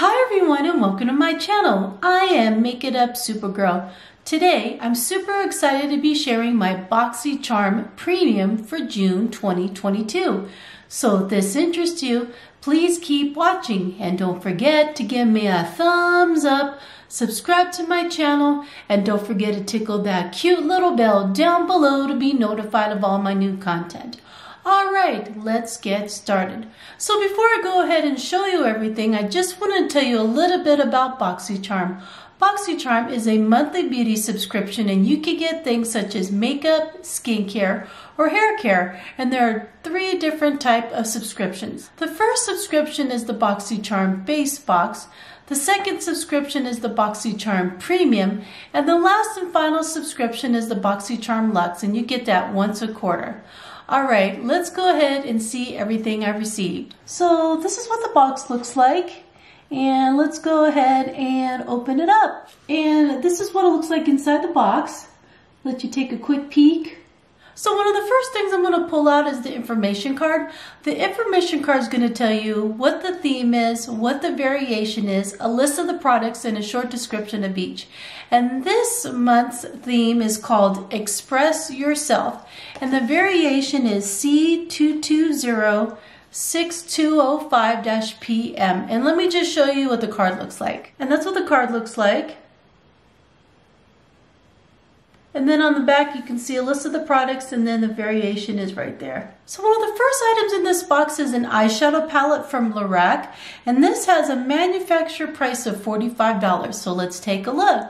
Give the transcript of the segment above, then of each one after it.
Hi everyone and welcome to my channel. I am Make It Up Supergirl. Today I'm super excited to be sharing my BoxyCharm Premium for June 2022. So if this interests you, please keep watching and don't forget to give me a thumbs up, subscribe to my channel, and don't forget to tickle that cute little bell down below to be notified of all my new content. All right, let's get started. So before I go ahead and show you everything, I just want to tell you a little bit about BoxyCharm. BoxyCharm is a monthly beauty subscription and you can get things such as makeup, skincare, or hair care. And there are three different type of subscriptions. The first subscription is the BoxyCharm Base Box. The second subscription is the BoxyCharm Premium. And the last and final subscription is the BoxyCharm Lux, and you get that once a quarter. All right, let's go ahead and see everything I received. So this is what the box looks like. And let's go ahead and open it up. And this is what it looks like inside the box. Let you take a quick peek. So one of the first things I'm going to pull out is the information card. The information card is going to tell you what the theme is, what the variation is, a list of the products, and a short description of each. And this month's theme is called Express Yourself. And the variation is C220 6205-PM. And let me just show you what the card looks like. And that's what the card looks like. And then on the back, you can see a list of the products and then the variation is right there. So one of the first items in this box is an eyeshadow palette from Lorac. And this has a manufacturer price of $45. So let's take a look.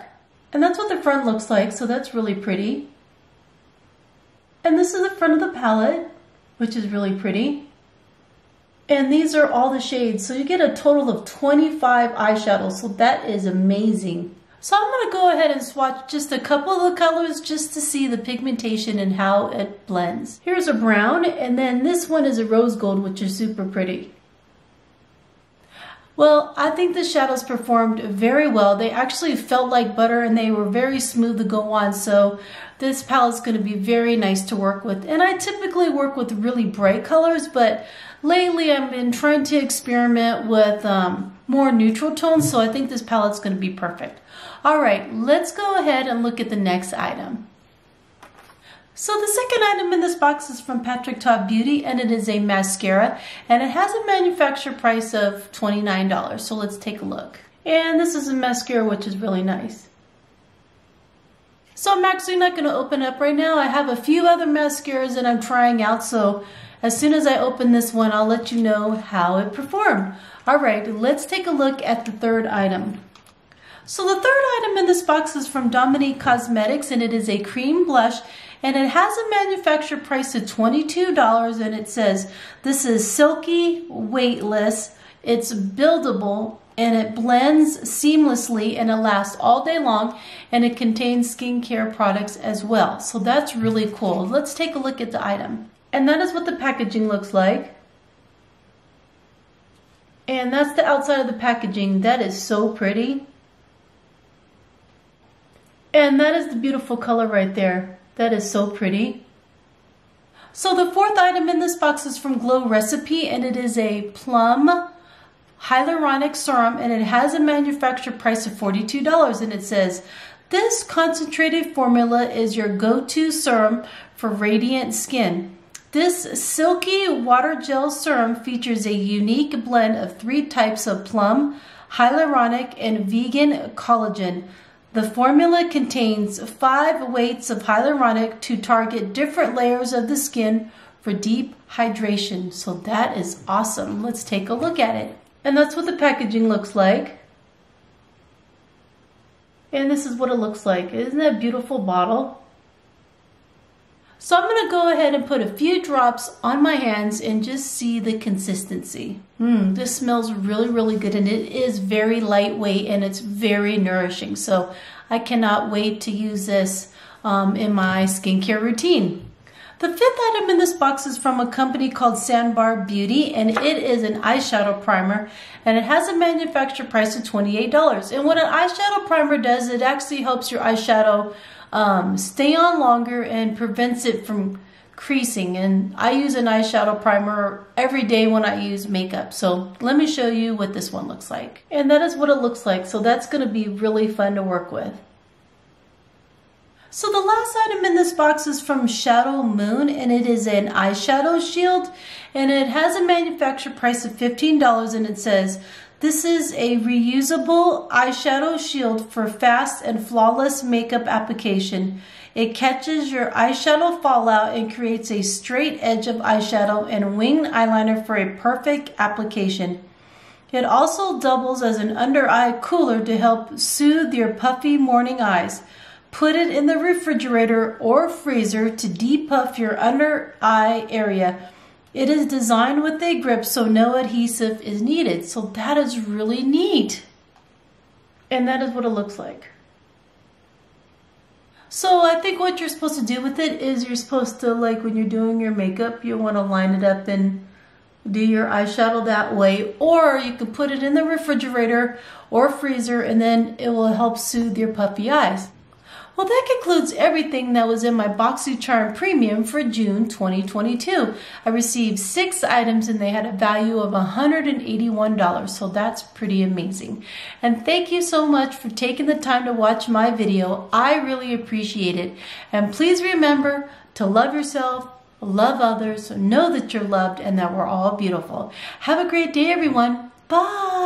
And that's what the front looks like. So that's really pretty. And this is the front of the palette, which is really pretty. And these are all the shades. So you get a total of 25 eyeshadows. So that is amazing. So I'm going to go ahead and swatch just a couple of the colors just to see the pigmentation and how it blends. Here's a brown and then this one is a rose gold which is super pretty. Well, I think the shadows performed very well. They actually felt like butter and they were very smooth to go on. So this palette is going to be very nice to work with. And I typically work with really bright colors, but lately I've been trying to experiment with um, more neutral tones. So I think this palette's going to be perfect. All right, let's go ahead and look at the next item. So the second item in this box is from Patrick Ta Beauty and it is a mascara and it has a manufacturer price of $29. So let's take a look. And this is a mascara which is really nice. So I'm actually not going to open up right now. I have a few other mascaras that I'm trying out. So as soon as I open this one, I'll let you know how it performed. All right, let's take a look at the third item. So the third item in this box is from Dominique Cosmetics and it is a cream blush and it has a manufacturer price of $22 and it says this is silky, weightless, it's buildable and it blends seamlessly and it lasts all day long and it contains skincare products as well. So that's really cool. Let's take a look at the item. And that is what the packaging looks like. And that's the outside of the packaging. That is so pretty. And that is the beautiful color right there. That is so pretty. So the fourth item in this box is from Glow Recipe and it is a plum hyaluronic serum and it has a manufacturer price of $42 and it says this concentrated formula is your go-to serum for radiant skin. This silky water gel serum features a unique blend of three types of plum, hyaluronic, and vegan collagen. The formula contains five weights of hyaluronic to target different layers of the skin for deep hydration. So that is awesome. Let's take a look at it. And that's what the packaging looks like. And this is what it looks like. Isn't that a beautiful bottle? So I'm to go ahead and put a few drops on my hands and just see the consistency. Mm, this smells really, really good and it is very lightweight and it's very nourishing. So I cannot wait to use this um, in my skincare routine. The fifth item in this box is from a company called Sandbar Beauty and it is an eyeshadow primer and it has a manufacturer price of $28. And what an eyeshadow primer does, it actually helps your eyeshadow um, stay on longer and prevents it from creasing and I use an eyeshadow primer every day when I use makeup. So let me show you what this one looks like. And that is what it looks like. So that's going to be really fun to work with. So the last item in this box is from Shadow Moon and it is an eyeshadow shield and it has a manufacturer price of $15 and it says this is a reusable eyeshadow shield for fast and flawless makeup application. It catches your eyeshadow fallout and creates a straight edge of eyeshadow and winged eyeliner for a perfect application. It also doubles as an under eye cooler to help soothe your puffy morning eyes. Put it in the refrigerator or freezer to depuff your under eye area. It is designed with a grip so no adhesive is needed. So that is really neat. And that is what it looks like. So I think what you're supposed to do with it is you're supposed to like when you're doing your makeup, you want to line it up and do your eyeshadow that way or you can put it in the refrigerator or freezer and then it will help soothe your puffy eyes. Well, that concludes everything that was in my BoxyCharm Premium for June 2022. I received six items and they had a value of $181, so that's pretty amazing. And thank you so much for taking the time to watch my video. I really appreciate it. And please remember to love yourself, love others, know that you're loved and that we're all beautiful. Have a great day, everyone. Bye.